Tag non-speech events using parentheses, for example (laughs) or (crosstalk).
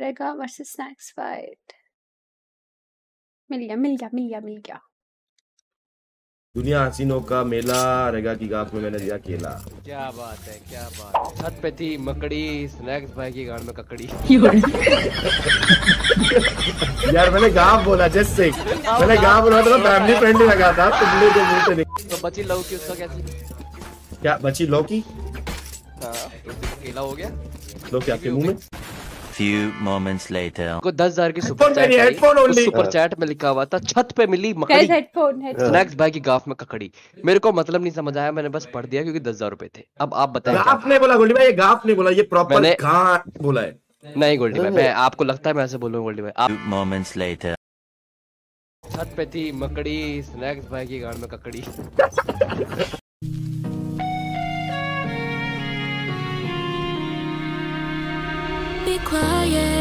रेगा versus snacks fight मिल गया मिल गया मिल गया मिल गया। दुनिया हसीनों का मेला रेगा की गाफ में मैंने दिया केला। क्या बात है क्या बात है। छत पे थी मकड़ी स्नैक्स भाई की गांड में ककड़ी। यार मैंने गाफ बोला जैसे मैंने गाफ बोला तो फैमिली फ्रेंडली लगा था तुमने जो मुँह से तो बची लव की उसका कैसी? क्या बची लौकी? हाँ तो हो गया। लौकी आपके मुँह में? Few moments later. को दस हज़ार की Headphone सुपर मेरी, headphone only. सुपर चैट में लिखा हुआ था छत पे मिली मकड़ी गाइस हेडफोन हेडफोन स्नैक्स भाई की गाफ में ककड़ी मेरे को मतलब नहीं समझ आया मैंने बस पढ़ दिया क्योंकि दस हज़ार रुपए थे अब आप? गाफ नहीं बोला गोल्डी भाई ये गाफ नहीं बोला ये प्रॉपर मैंने- गा बोला है नहीं गोल्डी भाई मैं आपको लगता है मैं ऐसे बोलूँगा गोल्डी भाई आप Few moments later. छत पे थी मकड़ी स्नैक्स भाई की गांड में ककड़ी (laughs) 跨越。